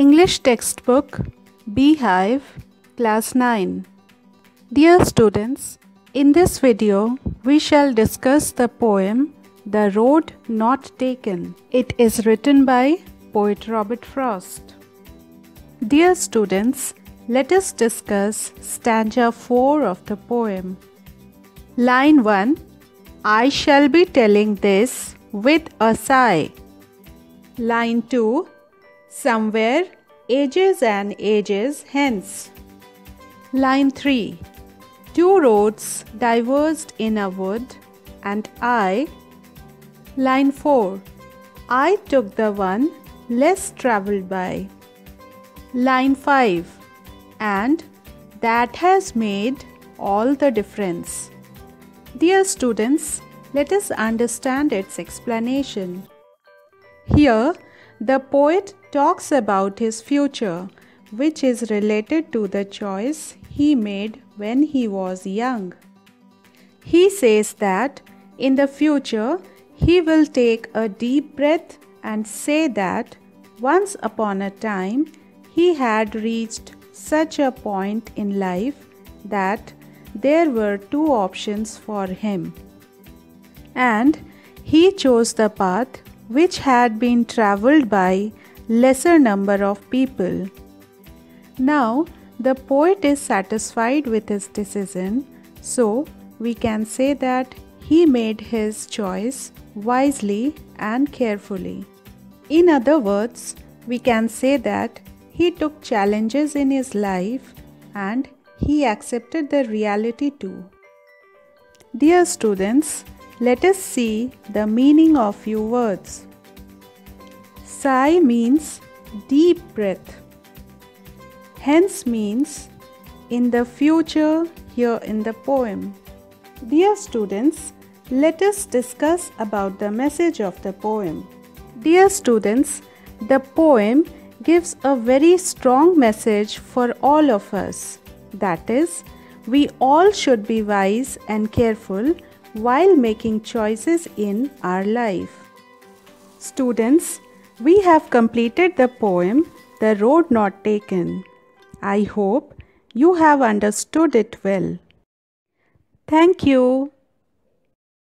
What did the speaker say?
English textbook Beehive Class 9 Dear students, in this video we shall discuss the poem The Road Not Taken. It is written by poet Robert Frost. Dear students, let us discuss stanza 4 of the poem. Line 1 I shall be telling this with a sigh. Line 2 Somewhere ages and ages hence. Line 3 Two roads diverged in a wood, and I. Line 4 I took the one less travelled by. Line 5 And that has made all the difference. Dear students, let us understand its explanation. Here, the poet talks about his future, which is related to the choice he made when he was young. He says that in the future he will take a deep breath and say that once upon a time he had reached such a point in life that there were two options for him. And he chose the path which had been travelled by lesser number of people. Now the poet is satisfied with his decision, so we can say that he made his choice wisely and carefully. In other words, we can say that he took challenges in his life and he accepted the reality too. Dear students, let us see the meaning of few words. Sigh means deep breath. Hence means in the future here in the poem. Dear students, let us discuss about the message of the poem. Dear students, the poem gives a very strong message for all of us. That is, we all should be wise and careful while making choices in our life. Students, we have completed the poem The Road Not Taken. I hope you have understood it well. Thank you.